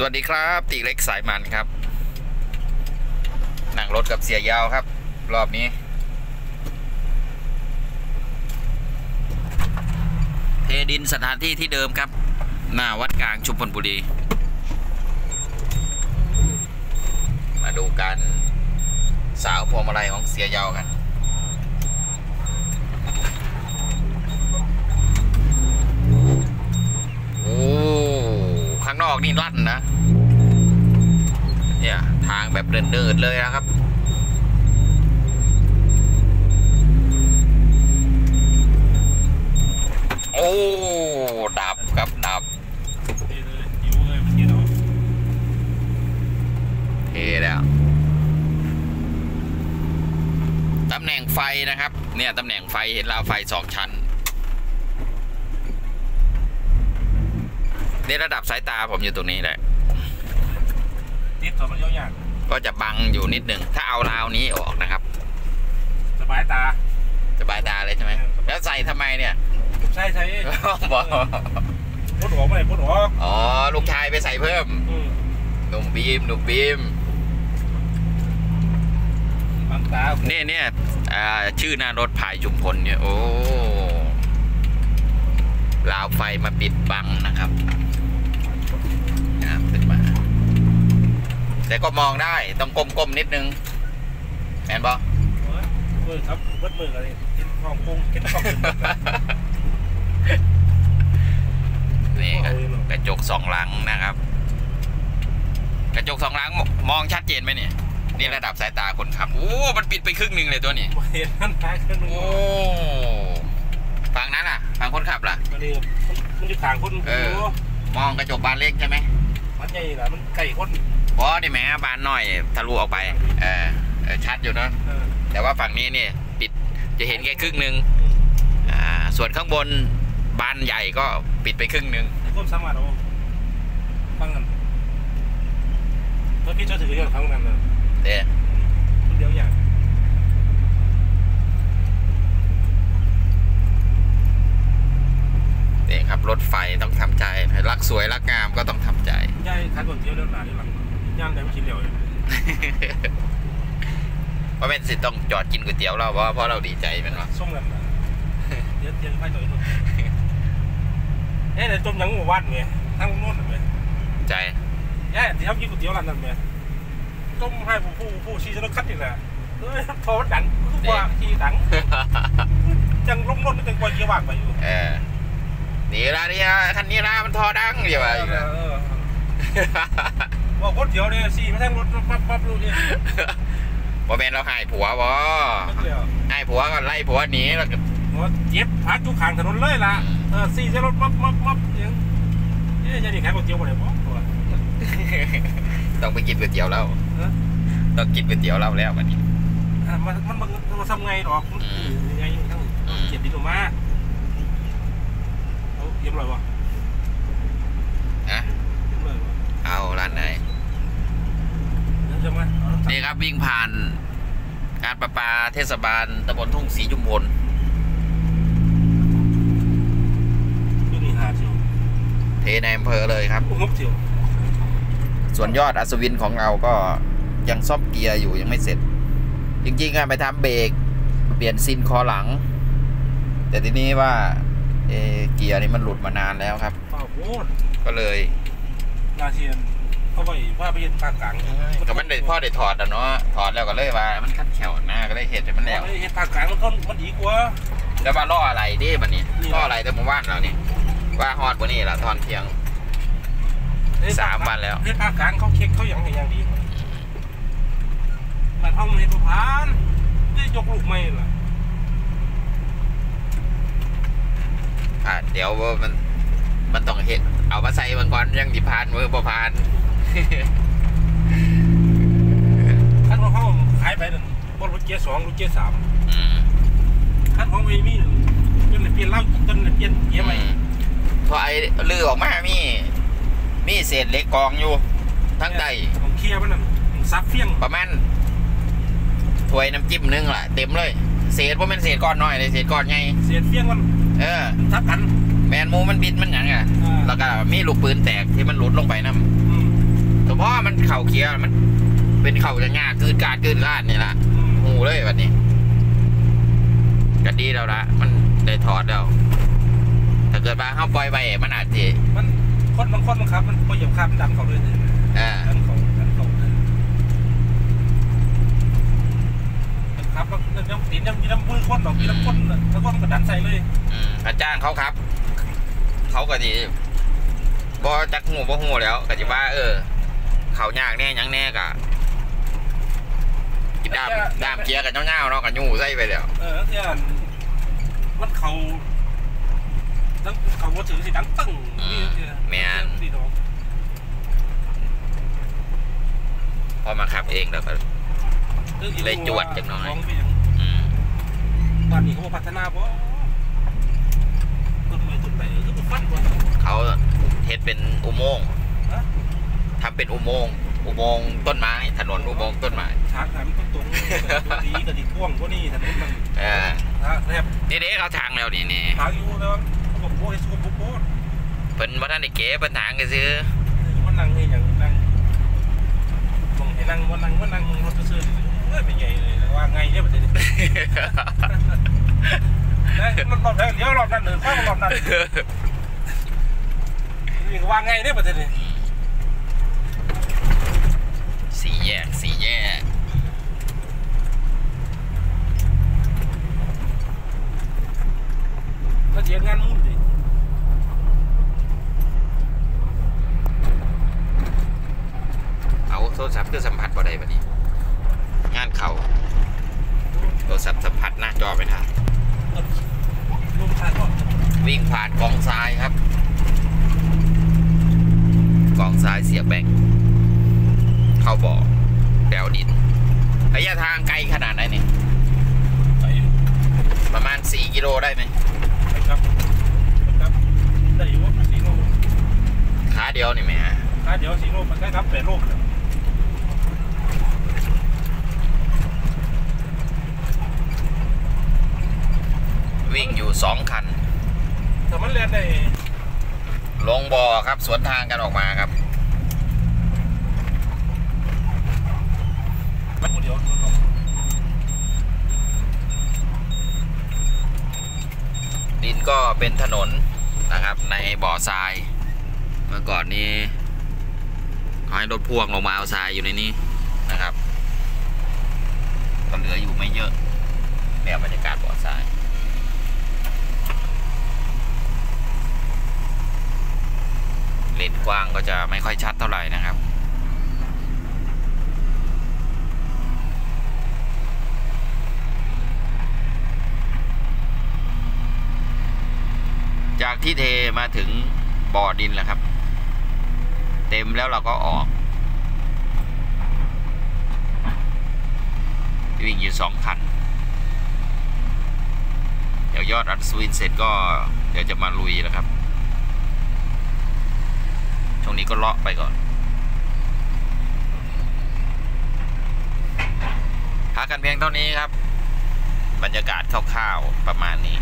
สวัสดีครับตีเล็กสายมันครับ นั่งรถกับเสียยาวครับ รอบนี้ เทดินสถานที่ที่เดิมครับ หน้าวัดกลางชุมพลบุรี มาดูการสาวพวงมาลัยของเสียยาวกันโอ้ อกนี่ลั่นนะ เนี่ยทางแบบเดินเดินๆเลยนะครับโอ้ดับครับดับเทแล้วตำแหน่งไฟนะครับ เนี่ยตำแหน่งไฟเห็นราวไฟสองชั้นในระดับสายตาผมอยู่ตรงนี้แหละ ติดต่อมันยาวก็จะบังอยู่นิดหนึ่งถ้าเอาราวนี้ออกนะครับ ๆสบายตา สบายตาเลยใช่ไหม แล้วใส่ทำไมเนี่ย ใช่ใช่บอกพุดหัวไม่พุดหัวอ๋อ ลูกชายไปใส่เพิ่ม อืมหนุ่มบีม หนุ่มบีมบางตา เนี่ยเนี่ยอ่าชื่อหน้ารถผายจุมพลเนี่ย โอ้ ราวไฟมาปิดบังนะครับนะครับขึ้นมา แต่ก็มองได้ต้องก้มๆนิดนึงแมนบอมือครับเบิดมืออะไรกินของคงกินของนี่ครับกระจกสองหลังนะครับ กระจกสองหลังมมองชัดเจนไหมเนี่ยนี่ระดับสายตาคนขับ โอ้ มันปิดไปครึ่งหนึ่งเลยตัวนี้เห็นนั่นท้ายขึ้นโอ้ฝั่ งนั้นล่ะฝั่งคนขับล่ะมันนี่มันจะขางคนเออ มองกระจกบานเล็กใช่ไหมมันใหญ่ละมันไก่คนเพราะนี่แหมบานน้อยทะลุออกไป เออเออชัดอยู่เนอะเออแต่ว่าฝั่งนี้เนี่ยปิดจะเห็นแค่ครึ่งหนึ่งอ่าส่วนข้างบนบานใหญ่ก็ปิดไปครึ่งหนึ่งไอ้คนสามารถเอาฟังกันเมื่อพี่จะถืออย่างครั้งนั้นเลยเด้เดียวอย่าง นี่ค รับรถไฟต้องทำใจรักสวยรักงามก็ต้องทำใจย่ายขันคนเดียวเดินหน้าเดินหลังย่างได้ไม่คิดเดียวเลยเพราะเป็นสิต้องจอดกินก๋วยเตี๋ยวเราเพราะเพราะเราดีใจเป็นวะส่งกันนะเดี๋ยวเดี๋ยวไปต่ออีกเอ๊ะเดี๋ยวจมยังหมู่บ้านไงทางโน้นไงใจเอ๊ะเดี๋ยวกินก๋วยเตี๋ยวร้านนั้นไงจมให้ผู้ผู้ผู้ชี้จะต้องคัดอีกแหละเอ้ยโทรดังคือว่าขี้ดังจังล้มล้นจังกว่าเกี่ยวว่างไปอยู่เออ นี่ละนี่ละคันนี้ละมันทอดังเดี๋ยวอีกแล้วเออว่าคนเดียวเนี่ยสี่ไม่ทั้งรถปั๊บปั๊บรู้เนี่ยว่าเป็นเราหายผัววะเดียวหายผัวก็ไล่ผัวหนีแล้วก็หัวเจ็บพักทุกขางถนนเลยล่ะเออสี่จะรถปั๊บปั๊บปั๊บอย่างเอ๊ะจะนี่ขายก๋วยเตี๋ยวบ่ได้บ่ตัวต้องไปกินก๋วยเตี๋ยวแล้วเออต้องกินก๋วยเตี๋ยวเราแล้ววันนี้อะมันมันมันมันทำไงดอกมันอืมยังไงทั้งอืมเจ็บดินออกมา เอาเยี่ยมเลยวะนะเยี่ยมเลยวะเอาร้านไหน เดี๋ยวจะมาเอาน้ำตาลนี่ครับวิ่งผ่านการประปาเทศบาลตำบลทุ่งศรีจุมพลอยู่นี่หาเที่ยวเทในอำเภอเลยครับงบเที่ยวส่วนยอดอัศวินของเราก็ยังซ่อมเกียร์อยู่ยังไม่เสร็จ จริงๆอะไปทำเบรกเปลี่ยนซินคอหลัง แต่ทีนี้ว่า เอะเกียร์นี่มันหลุดมานานแล้วครับ เปล่าโคตรก็เลยนาเทียนเขาไปว่าไปเห็นภาคกลางก็มันได้พ่อได้ถอดอะเนาะถอดแล้วก็เลยว่ามันคัดแขวหน้าก็เลยเห็ดให้มันแล้วไม่ได้เห็นภาคกลางมันก็มันดีกว่าแล้วว่าล่ออะไรดิบันนี้นี่ล่ออะไรแต่เมื่อวานแล้วนี่ว่าฮอดวันนี้ละตอนเที่ยงสามวันแล้วเห็นภาคกลางเขาเช็คเขาอย่างอย่างดีมันห้องเห็นผ่านได้ยกลูกไม่ล่ะ อ่าเดี๋ยวมันมันต้องเห็ดเอามาใส่บางก่อนยังดิพานมือประพานขั้นของเขาขายไปนั่นบนรถเกียร์สองรถเกียร์สามอืมขั้นของไม่มีจนเลยเปลี่ยนเหล้าจนเลยเปลี่ยนเกียร์ใหม่พอไอ้ลือออกมามีมีเศษเหล็กกองอยู่ ทั้งใดของเคลียร์มันนั่นซับเฟี้ยงประมาณถ้วยน้ำจิ้มหนึงล่ะเต็มเลย เศษว่ามันเศษก้อนน้อยเลยเศษก้อนใหญ่เสียดเฟี้ยงมัน เออทับกัน แมนหมูมันบิดมันหยังอะอ่า แล้วก็มีลูกปืนแตกที่มันหลุดลงไปนั่นอืมเพราะว่ามันเข่าเคียร์มัน เป็นเข่าจะง่ายกืนการกืนลาดนี่ละอืมหูเลยวันนี้ก็ดีแล้วละมันได้ถอดแล้วถ้าเกิดว่าเข้าปล่อยไปมันอาจจะมันคนบางคนมันครับ มันพอเหยียบข้ามนดันเขาเลยเนี่ยอ่าดันเขาดันเขาเลยครับแล้วน้ำตีนน้ำมีน้ำมือคนดอกมีน้ำคนแล้วก็มันก็ดัน ใส่เลยอืมอาจารย์เขาครับ เขาก็ดีบอจักหูบ่หูแล้วก็จะว่า เออ เขายากแน่หยังแน่กะกินด้ามด้ามเกียร์กันเงาๆเนาะกันยู่ใส่ไปแล้วเออเนี่ยมันเขาตั้งเขาว่าถือสิดังตึ้งนี่นี่ดอกพอมาขับเองแล้วก็เลยจวดจังหน่อยของเปียงอืมบ้านนี้เขาพัฒนาบ่ต้นไม้ต้นไม้ก็เป็นฟันบ่ เขา เฮ็ดเป็นอุโมงค์ฮะ ทำเป็นอุโมงค์อุโมงค์ต้นไม้ ถนนอุโมงค์ต้นไม้ทางหันตรงๆดีกระดิกพ่วงกว่านี่ถนนมันเออนะแทบนี่เด้เขาทางแล้วนี่นี่ทางอยู่แล้วเขาบอกโอ้ยสู้ปุ๊บปุ๊บเพิ่นบ่ทันได้เก๋เพิ่นทางก็ซื้อมันนั่งนี่อย่างนั่งมองให้นั่งว่านั่งว่านั่งรถซื่อๆเอ้ยเป็นไงเลยว่าไงเนี่ยประเด็นนี้มันรอบแรกเดี๋ยวรอบนั้นหนึ่งข้างรอบนั้น นี่ว่าไงเนี่ยประเด็นนี้สี่แยกสี่แยกก็เจียงานมุ่นดิเอาโทรศัพท์คือสัมผัสบ่ได้บัดนี้งานเขาโทรศัพท์สัมผัสหน้าจอไม่ทันรวมทางก็วิ่งผ่านกองทรายครับ กองทรายเสียบแบงค์เข้าบ่อแดวดินระยะทางไกลขนาดไหนเนี่ยไปประมาณ 4 กิโลได้ไหมไปครับไปครับได้อยู่ว่าสีโลขาเดียวนี่ไหมฮะอะเดี๋ยวสีโลมันได้ครับแปดโลเลยวิ่งอยู่2คันแต่มันเรียนได้ ลงบ่อครับ สวนทางกันออกมาครับดินก็เป็นถนนนะครับ ในบ่อทราย เมื่อก่อนนี้ขาให้รถพ่วงลงมาเอาทรายอยู่ในนี้นะครับก็เหลืออยู่ไม่เยอะแบบบรรยากาศบ่อทราย เลนส์ กว้างก็จะไม่ค่อยชัดเท่าไหร่นะครับจากที่เทมาถึงบ่อดินแล้วครับ เต็มแล้วเราก็ออก วิ่งอยู่สองคัน เดี๋ยวยอดอัศวินเสร็จก็เดี๋ยวจะมาลุยแล้วครับ รงนี้ก็เลาะไปก่อน พักกันเพียงเท่านี้ครับ บรรยากาศคร่าวๆประมาณนี้